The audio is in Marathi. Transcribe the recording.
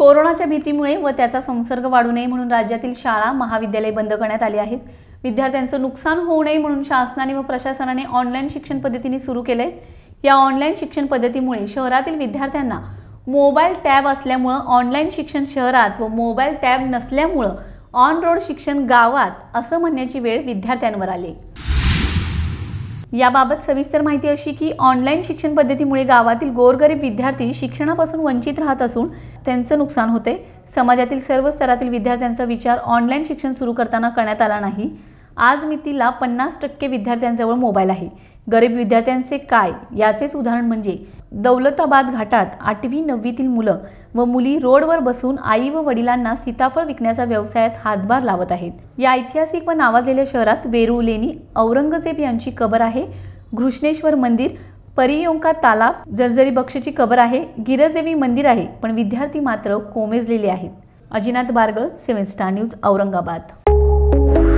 कोरोनाच्या भीतीमुळे व त्याचा संसर्ग वाढू नये म्हणून राज्यातील शाळा महाविद्यालय बंद करण्यात आली आहेत. विद्यार्थ्यांचं नुकसान होऊ नये म्हणून शासनाने व प्रशासनाने ऑनलाईन शिक्षण पद्धतीने सुरू केले या ऑनलाईन शिक्षण पद्धतीमुळे शहरातील विद्यार्थ्यांना मोबाईल टॅब असल्यामुळं ऑनलाईन शिक्षण शहरात व मोबाईल टॅब नसल्यामुळं ऑन रोड शिक्षण गावात असं म्हणण्याची वेळ विद्यार्थ्यांवर आली. याबाबत सविस्तर माहिती अशी की ऑनलाईन शिक्षण पद्धतीमुळे गावातील गोरगरीब विद्यार्थी शिक्षणापासून वंचित राहत असून त्यांचं नुकसान होते. समाजातील सर्व स्तरातील विद्यार्थ्यांचा विचार ऑनलाईन शिक्षण सुरू करताना करण्यात आला नाही. आज मितीला पन्नास टक्के विद्यार्थ्यांजवळ मोबाईल आहे. गरीब विद्यार्थ्यांचे काय? याचेच उदाहरण म्हणजे दौलताबाद घाटात आठवी नववीतील मुलं व मुली रोडवर बसून आई व वडिलांना सीताफळ विकण्याचा व्यवसायात हातभार लावत आहेत. या ऐतिहासिक व नावाजलेल्या शहरात वेरूळ लेणी औरंगजेब यांची कबर आहे. घृष्णेश्वर मंदिर परियोंका तालाब जर्जरी बक्षीची कबर आहे. गिरजदेवी मंदिर आहे पण विद्यार्थी मात्र कोमेजलेले आहेत. Ajinath Bargal Seven Star News Aurangabad.